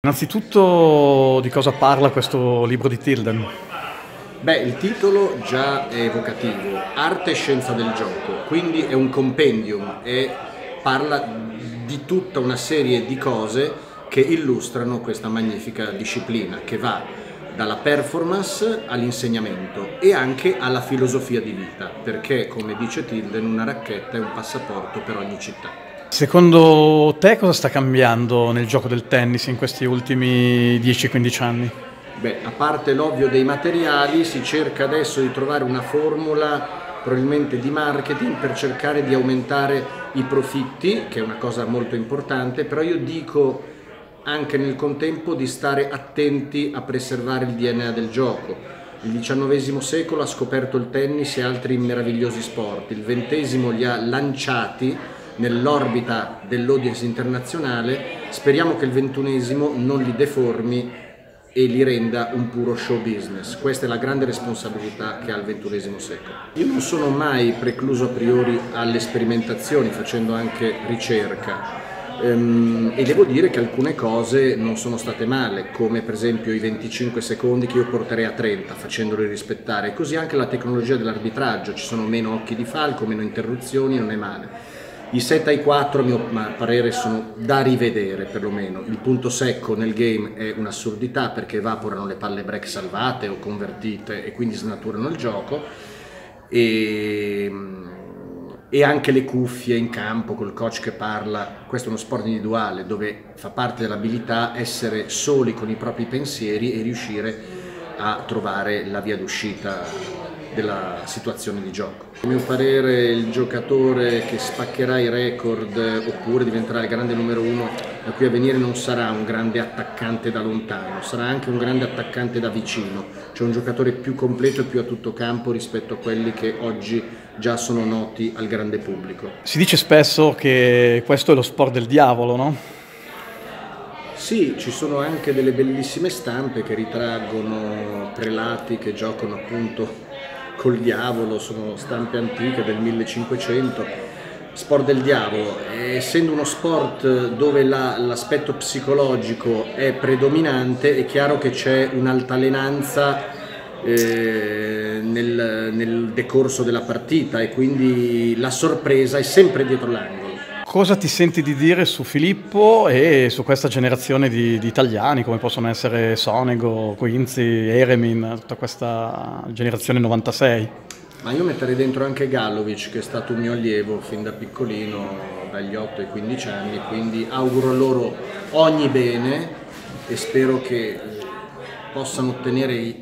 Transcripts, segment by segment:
Innanzitutto di cosa parla questo libro di Tilden? Beh, il titolo già è evocativo, Arte e scienza del gioco, quindi è un compendium e parla di tutta una serie di cose che illustrano questa magnifica disciplina che va dalla performance all'insegnamento e anche alla filosofia di vita, perché come dice Tilden una racchetta è un passaporto per ogni città. Secondo te cosa sta cambiando nel gioco del tennis in questi ultimi 10-15 anni? Beh, a parte l'ovvio dei materiali, si cerca adesso di trovare una formula probabilmente di marketing per cercare di aumentare i profitti, che è una cosa molto importante, però io dico anche nel contempo di stare attenti a preservare il DNA del gioco. Il XIX secolo ha scoperto il tennis e altri meravigliosi sport, il XX li ha lanciati nell'orbita dell'audience internazionale, speriamo che il ventunesimo non li deformi e li renda un puro show business. Questa è la grande responsabilità che ha il ventunesimo secolo. Io non sono mai precluso a priori alle sperimentazioni, facendo anche ricerca. Um, e devo dire che alcune cose non sono state male, come per esempio i 25 secondi che io porterei a 30 facendoli rispettare, così anche la tecnologia dell'arbitraggio, ci sono meno occhi di falco, meno interruzioni, non è male. I 7 ai 4 a mio parere sono da rivedere perlomeno, il punto secco nel game è un'assurdità perché evaporano le palle break salvate o convertite e quindi snaturano il gioco. E, e anche le cuffie in campo col coach che parla, questo è uno sport individuale dove fa parte dell'abilità essere soli con i propri pensieri e riuscire a trovare la via d'uscita della situazione di gioco. A mio parere il giocatore che spaccherà i record oppure diventerà il grande numero uno da qui a venire non sarà un grande attaccante da lontano, sarà anche un grande attaccante da vicino, cioè un giocatore più completo e più a tutto campo rispetto a quelli che oggi già sono noti al grande pubblico. Si dice spesso che questo è lo sport del diavolo, no? Sì, ci sono anche delle bellissime stampe che ritraggono prelati che giocano appunto col diavolo, sono stampe antiche del 1500. Sport del diavolo, essendo uno sport dove la, l'aspetto psicologico è predominante, è chiaro che c'è un'altalenanza eh, nel, nel decorso della partita e quindi la sorpresa è sempre dietro l'angolo. Cosa ti senti di dire su Filippo e su questa generazione di, di italiani come possono essere Sonego, Quinzi, Eremin, tutta questa generazione 96? Ma io metterei dentro anche Gallovic che è stato un mio allievo fin da piccolino, dagli 8 ai 15 anni, quindi auguro loro ogni bene e spero che possano ottenere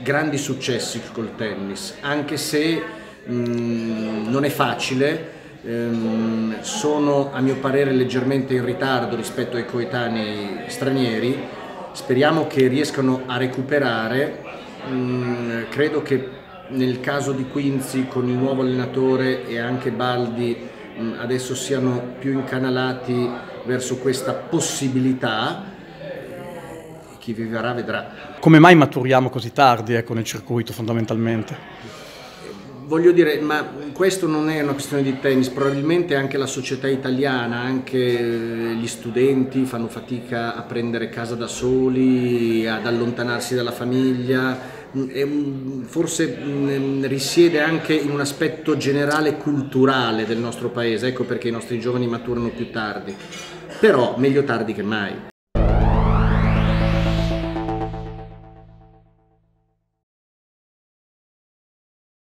grandi successi col tennis, anche se mh, mm, non è facile ehm, sono a mio parere leggermente in ritardo rispetto ai coetanei stranieri, speriamo che riescano a recuperare, mm, credo che nel caso di Quincy con il nuovo allenatore e anche Baldi mm, adesso siano più incanalati verso questa possibilità chi vivrà vedrà. Come mai maturiamo così tardi ecco, nel circuito fondamentalmente? Voglio dire, ma questo non è una questione di tennis, probabilmente anche la società italiana, anche gli studenti fanno fatica a prendere casa da soli, ad allontanarsi dalla famiglia, forse risiede anche in un aspetto generale culturale del nostro paese, ecco perché i nostri giovani maturano più tardi, però meglio tardi che mai.